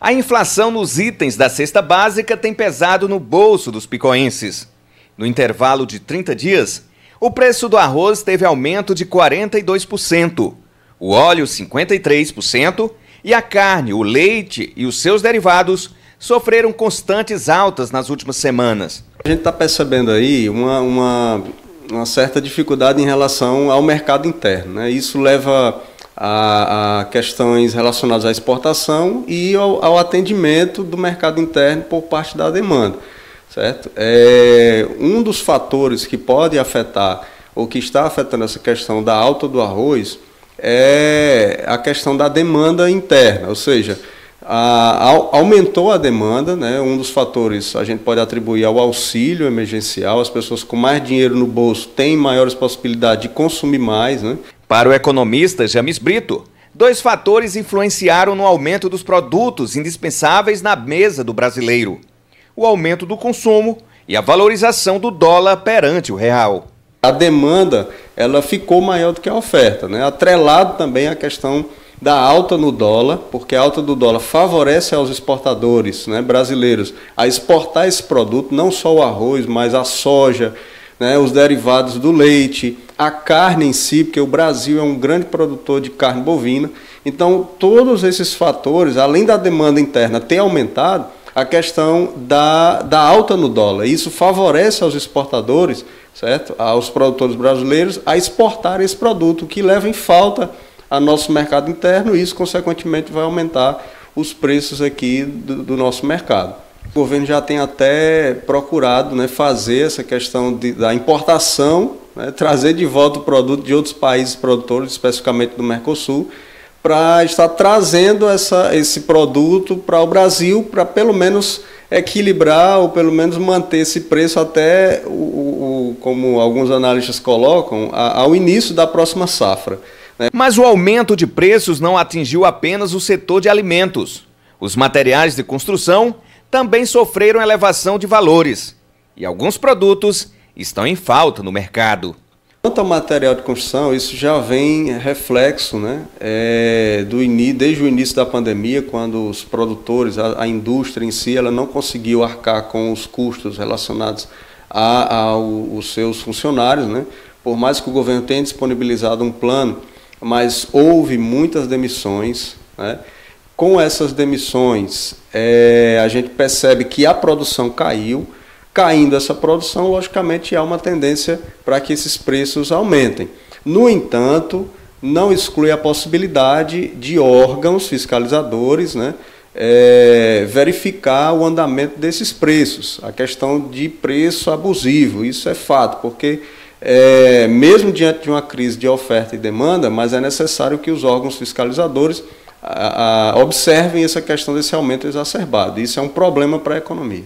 A inflação nos itens da cesta básica tem pesado no bolso dos picoenses. No intervalo de 30 dias, o preço do arroz teve aumento de 42%, o óleo 53% e a carne, o leite e os seus derivados sofreram constantes altas nas últimas semanas. A gente está percebendo aí uma, uma, uma, certa dificuldade em relação ao mercado interno. Né? Isso leva a, a questões relacionadas à exportação e ao, ao, atendimento do mercado interno por parte da demanda. Certo? É, um dos fatores que pode afetar ou que está afetando essa questão da alta do arroz é a questão da demanda interna, ou seja, a, a, aumentou a demanda, né? um dos fatores a gente pode atribuir ao auxílio emergencial, as pessoas com mais dinheiro no bolso têm maiores possibilidades de consumir mais. Né? Para o economista James Brito, dois fatores influenciaram no aumento dos produtos indispensáveis na mesa do brasileiro: o aumento do consumo e a valorização do dólar perante o real. A demanda ela ficou maior do que a oferta, né? atrelado também à questão da alta no dólar, porque a alta do dólar favorece aos exportadores né, brasileiros a exportar esse produto, não só o arroz, mas a soja, né, os derivados do leite, a carne em si, porque o Brasil é um grande produtor de carne bovina. Então, todos esses fatores, além da demanda interna ter aumentado, a questão da, da alta no dólar. Isso favorece aos exportadores, certo? aos produtores brasileiros, a exportar esse produto, que leva em falta a nosso mercado interno e isso, consequentemente, vai aumentar os preços aqui do, do nosso mercado. O governo já tem até procurado né, fazer essa questão de, da importação, né, trazer de volta o produto de outros países produtores, especificamente do Mercosul, para estar trazendo essa, esse produto para o Brasil, para pelo menos equilibrar ou pelo menos manter esse preço até, o, o como alguns analistas colocam, a, ao início da próxima safra. Né. Mas o aumento de preços não atingiu apenas o setor de alimentos. Os materiais de construção também sofreram elevação de valores e alguns produtos estão em falta no mercado. Quanto ao material de construção, isso já vem reflexo né, é, do desde o início da pandemia, quando os produtores, a, a, indústria em si, ela não conseguiu arcar com os custos relacionados aos seus funcionários. Né? Por mais que o governo tenha disponibilizado um plano, mas houve muitas demissões. Né? Com essas demissões, é, a gente percebe que a produção caiu. Caindo essa produção, logicamente há uma tendência para que esses preços aumentem. No entanto, não exclui a possibilidade de órgãos fiscalizadores né, é, verificar o andamento desses preços, a questão de preço abusivo, isso é fato, porque é, mesmo diante de uma crise de oferta e demanda, mas é necessário que os órgãos fiscalizadores a, a, observem essa questão desse aumento exacerbado. Isso é um problema para a economia.